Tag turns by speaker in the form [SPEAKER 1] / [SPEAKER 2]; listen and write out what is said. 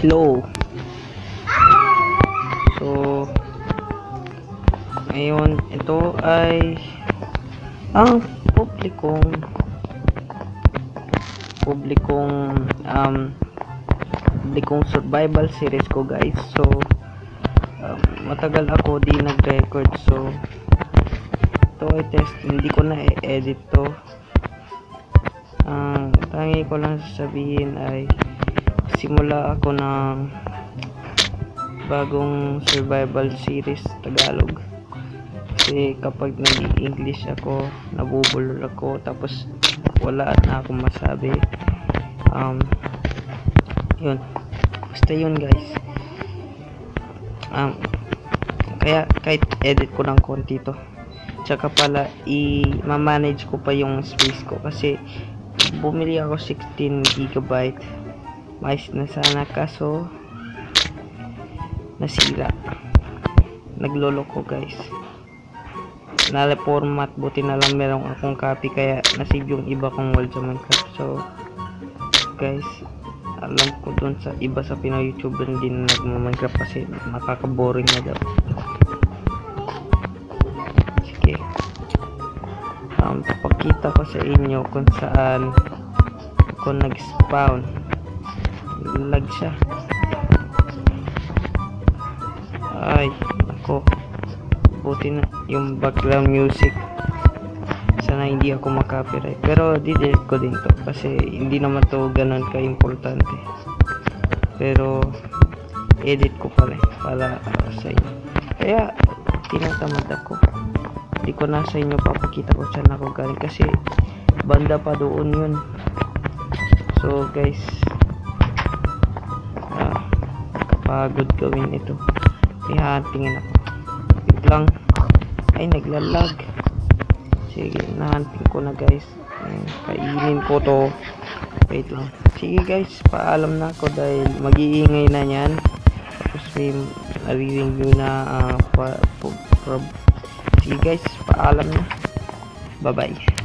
[SPEAKER 1] Hello. So, ngayon, ito ay ang publikong publikong um, publikong survival series ko guys. So, um, matagal ako di nag-record. So, ito ay test. Hindi ko na i-edit to. Ang tangi ko lang sasabihin ay simula ako ng bagong survival series Tagalog. Kasi kapag nag-English ako nabubulol ako tapos wala na akong masabi. Um, yun. Basta yun guys. Um, kaya kahit edit ko ng konti to. Tsaka pala i-manage ko pa yung space ko. Kasi bumili ako 16 gigabyte mais na sana kaso nasira. Naglolo ko guys. Nala format buti na lang meron akong copy kaya nasave yung iba kong world sa Minecraft. So guys alam ko dun sa iba sa Pinoy YouTuber hindi na nagma-Minecraft kasi nakaka-boring na daw. Sige. Um, papakita ko sa inyo kung saan ako nag-spawn lag siya. Ay ako. Buti na yung background music. Sana hindi ako makapiright pero didelete ko din to. Kasi hindi naman to ganun ka importante pero edit ko pala eh, para sa inyo. Kaya tinatamad ako. Hindi ko na sa inyo papakita ko saan ako galing kasi banda pa doon yun. So guys nakapagod gawin ito. Kaya tingin ako. Wait lang. Ay naglalag. Sige nahanting ko na guys. Kainin ko to. Wait lang. Sige guys. Paalam na ako dahil mag-iingay na yan tapos may nare-review na uh, pa, sige guys. Paalam na. Bye bye